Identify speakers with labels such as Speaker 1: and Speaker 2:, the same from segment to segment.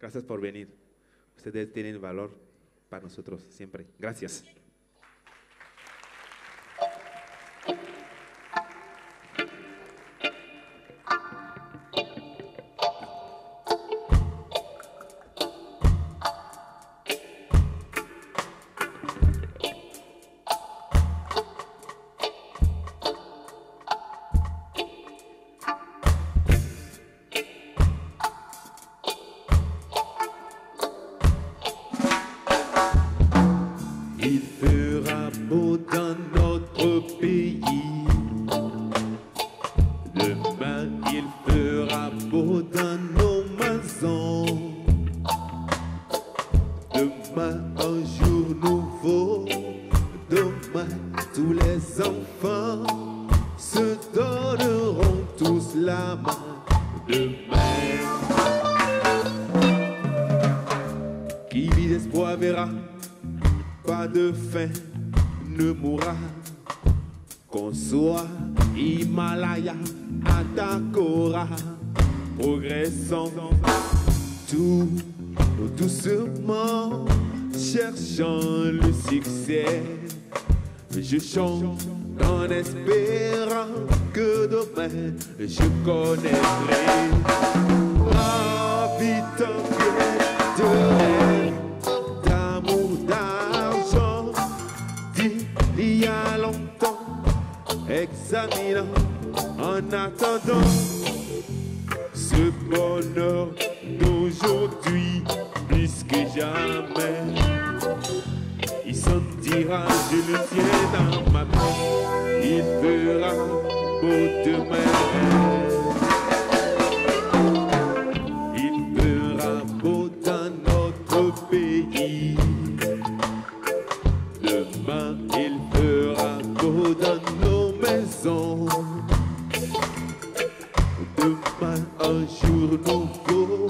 Speaker 1: Gracias por venir. Ustedes tienen valor para nosotros siempre. Gracias. Il fera beau dans nos maisons. Demain, un jour nouveau. Demain, tous les enfants se donneront tous la main. Demain, qui vit d'espoir verra pas de faim ne mourra. Qu'on soit Himalaya, Atakora, progressons tout doucement, cherchant le succès. Je chante en espérant que demain je connaîtrai ma examinant en attendant ce bonheur d'aujourd'hui plus que jamais. Il sentira, je le tiens dans ma main, il fera beau demain. Nos maisons. Demain, un jour nouveau.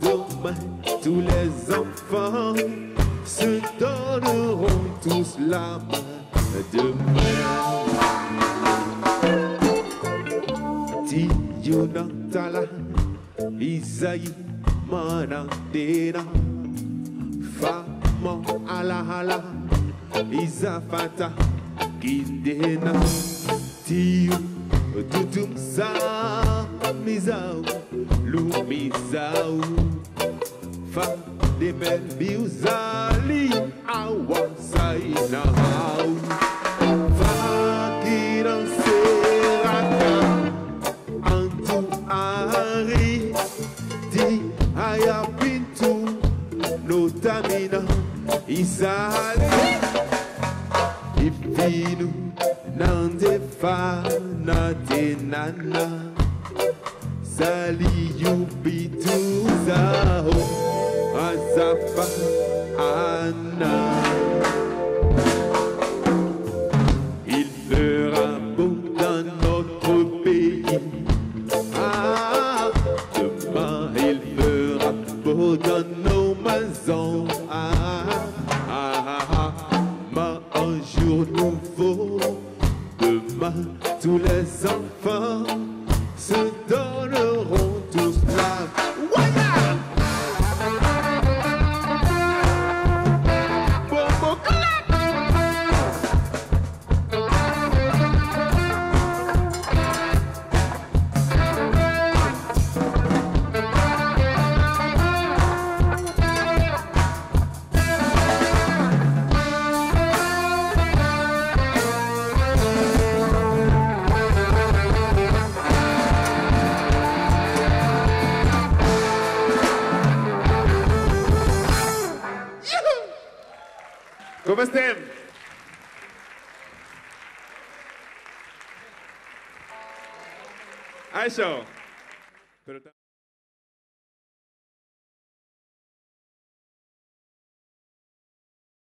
Speaker 1: Demain, tous les enfants se donneront tous la main. Demain, Tiyunantala, Isaïe, Manandena, Famo, Alahala, Isafata, Kidena, Tiu, Tutumsa, Mizau, Lumizau, Fa de bel biuzali, Awasaina, Fakiran Seraka, Antu Ari, Di Ayapintu, Notamina, Isali, Nande fa na tenana sali yubituza ho azafa ana Como esteve? Aí, show.